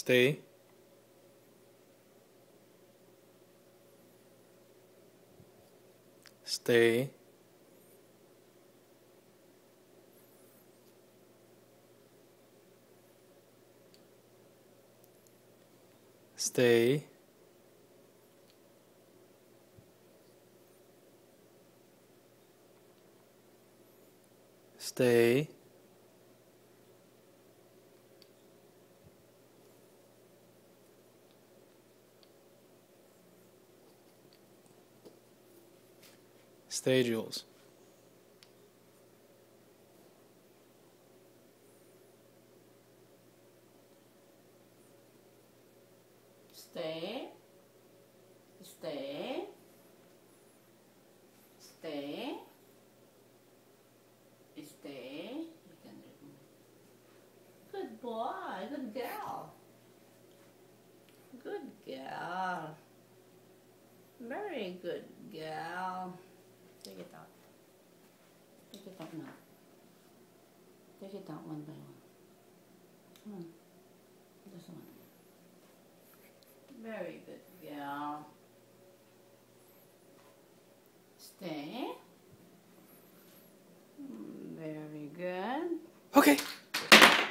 Stay. Stay. Stay. Stay. Stay, Juelz. Stay. Stay. Stay. Stay. Good boy. Good girl. Good girl. Very good girl. Take it out. Take it out now. Take it out one by one. Come on. This one. Very good girl. Stay. Mm, Very good. Okay.